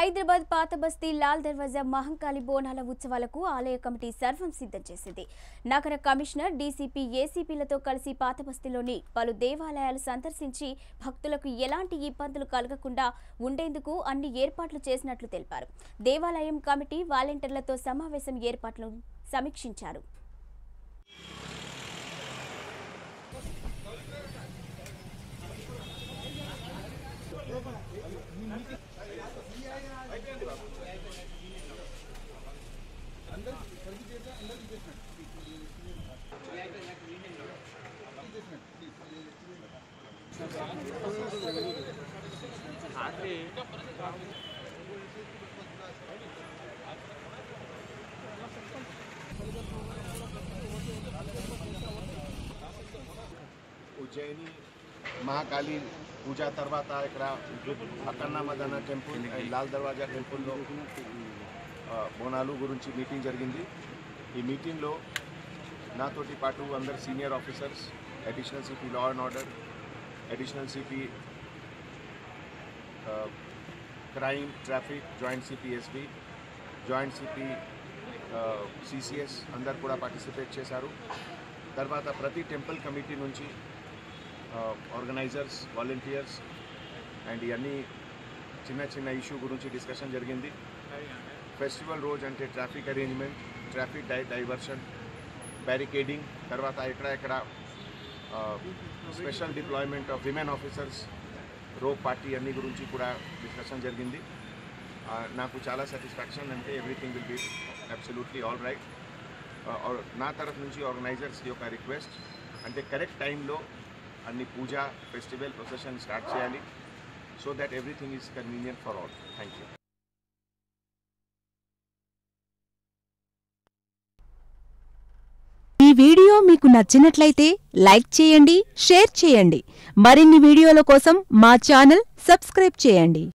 హైదరాబాద్ పాత బస్తీ లాల్ దర్వాజా మహంకాళి బోనాల ఉత్సవాలకు ఆలయ కమిటీ సర్వం సిద్ధం చేసింది. నగర కమిషనర్ డీసీపీ ఏసీపీలతో కలిసి పాత బస్తీలోని పలు దేవాలయాలు సందర్శించి భక్తులకు ఎలాంటి ఇబ్బందులు కలగకుండా ఉండేందుకు అన్ని ఏర్పాట్లు చేసినట్లు తెలిపారు. దేవాలయం కమిటీ వాలంటీర్లతో సమావేశం ఏర్పాట్లను సమీక్షించారు. ఉజ్జయిని మహాకాళీ పూజా తర్వాత ఇక్కడ అక్కన్న మదన టెంపుల్ లాల్ దర్వాజా టెంపుల్లో బోనాలు గురించి మీటింగ్ జరిగింది. ఈ మీటింగ్లో నాతోటి పాటు అందరు senior officers additional CP law and order additional CP crime traffic joint CP SB joint CP CCS అందరు కూడా పార్టిసిపేట్ చేశారు. తర్వాత ప్రతి టెంపుల్ కమిటీ నుంచి ఆర్గనైజర్స్ వాలంటీర్స్ అండ్ ఇవన్నీ చిన్న చిన్న ఇష్యూ గురించి డిస్కషన్ జరిగింది. ఫెస్టివల్ రోజు అంటే ట్రాఫిక్ అరేంజ్మెంట్ ట్రాఫిక్ డై డైవర్షన్ బ్యారికేడింగ్ తర్వాత ఎక్కడ ఎక్కడ special deployment of women officers రో పార్టీ అన్ని గురించి కూడా డిస్కషన్ జరిగింది. Uh, నాకు చాలా సాటిస్ఫాక్షన్ అంటే everything will be absolutely all right నా తరఫు నుంచి ఆర్గనైజర్స్ యొక్క రిక్వెస్ట్ అంటే కరెక్ట్ టైంలో అన్ని పూజ ఫెస్టివల్ ప్రొసెషన్ స్టార్ట్ చేయాలి. So that everything is convenient for all thank you ఈ వీడియో మీకు నచ్చినట్లయితే లైక్ చేయండి షేర్ చేయండి. మరిన్ని వీడియోల కోసం మా ఛానల్ సబ్స్క్రైబ్ చేయండి.